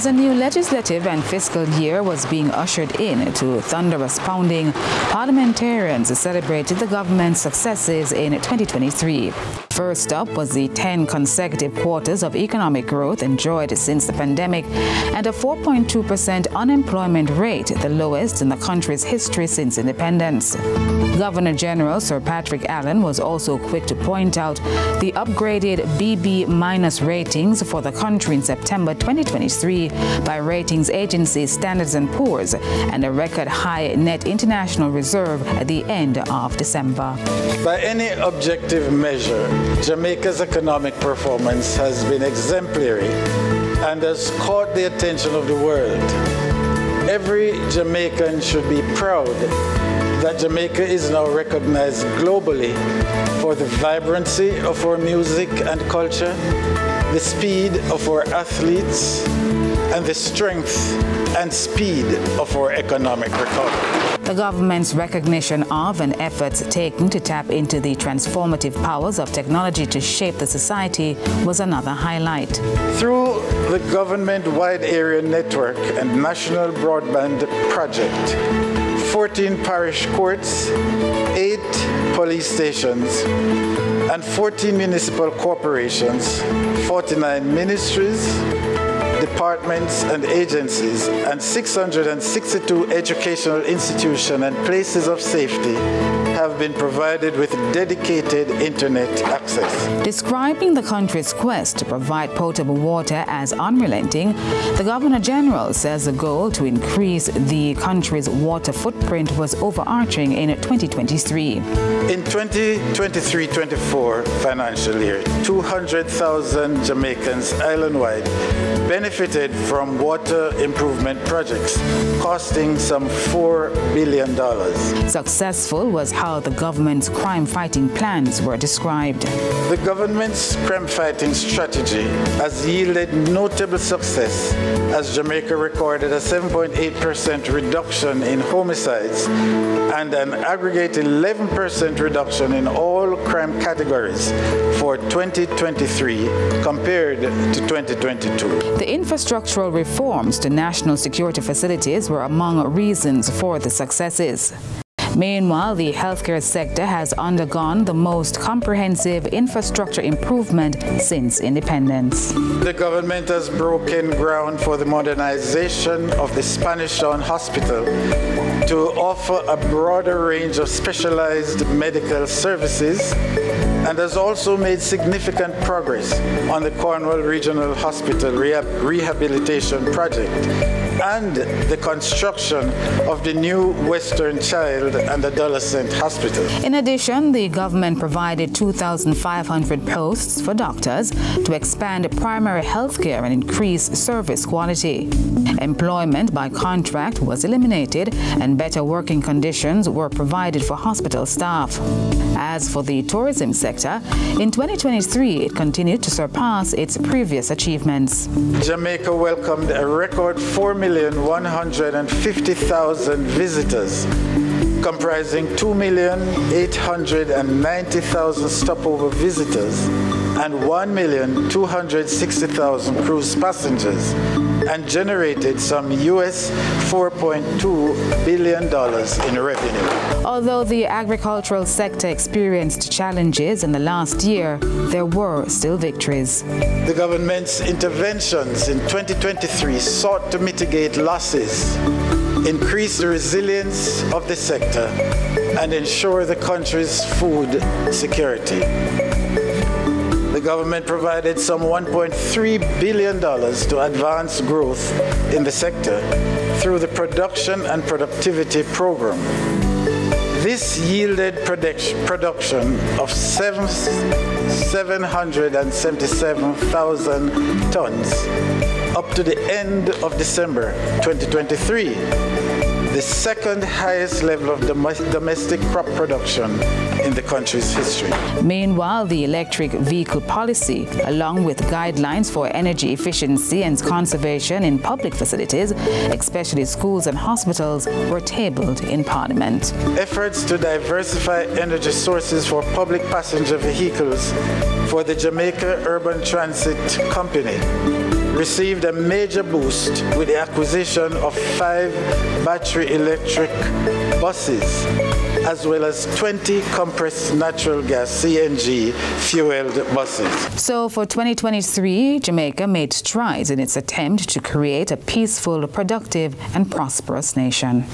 As a new legislative and fiscal year was being ushered in to thunderous pounding, parliamentarians celebrated the government's successes in 2023. First up was the 10 consecutive quarters of economic growth enjoyed since the pandemic and a 4.2% unemployment rate, the lowest in the country's history since independence. Governor General Sir Patrick Allen was also quick to point out the upgraded BB ratings for the country in September 2023 by ratings agency Standards & Poor's and a record high net international reserve at the end of December. By any objective measure, Jamaica's economic performance has been exemplary and has caught the attention of the world. Every Jamaican should be proud that Jamaica is now recognized globally for the vibrancy of our music and culture, the speed of our athletes, and the strength and speed of our economic recovery. The government's recognition of and efforts taken to tap into the transformative powers of technology to shape the society was another highlight. Through the government wide area network and national broadband project, 14 parish courts, 8 police stations, and 14 municipal corporations, 49 ministries, departments and agencies, and 662 educational institutions and places of safety have been provided with dedicated internet access. Describing the country's quest to provide potable water as unrelenting, the Governor General says the goal to increase the country's water footprint was overarching in 2023. In 2023-24 financial year, 200,000 Jamaicans island-wide benefited from water improvement projects costing some $4 billion. Successful was how the government's crime-fighting plans were described. The government's crime-fighting strategy has yielded notable success as Jamaica recorded a 7.8% reduction in homicides and an aggregate 11% reduction in all crime categories for 2023 compared to 2022. The infrastructural reforms to national security facilities were among reasons for the successes. Meanwhile, the healthcare sector has undergone the most comprehensive infrastructure improvement since independence. The government has broken ground for the modernization of the Spanish Town Hospital to offer a broader range of specialized medical services and has also made significant progress on the Cornwall Regional Hospital Rehab Rehabilitation Project and the construction of the new Western Child and Adolescent Hospital. In addition, the government provided 2,500 posts for doctors to expand primary health care and increase service quality. Employment by contract was eliminated and better working conditions were provided for hospital staff. As for the tourism sector, in 2023 it continued to surpass its previous achievements. Jamaica welcomed a record 4 million 150,000 visitors, comprising 2,890,000 stopover visitors and 1,260,000 cruise passengers and generated some US $4.2 billion in revenue. Although the agricultural sector experienced challenges in the last year, there were still victories. The government's interventions in 2023 sought to mitigate losses, increase the resilience of the sector, and ensure the country's food security the government provided some $1.3 billion to advance growth in the sector through the Production and Productivity Program. This yielded production of 777,000 tons up to the end of December 2023 the second highest level of domestic crop production in the country's history. Meanwhile, the electric vehicle policy, along with guidelines for energy efficiency and conservation in public facilities, especially schools and hospitals, were tabled in Parliament. Efforts to diversify energy sources for public passenger vehicles for the Jamaica Urban Transit Company received a major boost with the acquisition of five battery electric buses as well as 20 compressed natural gas CNG fueled buses. So for 2023, Jamaica made strides in its attempt to create a peaceful, productive and prosperous nation.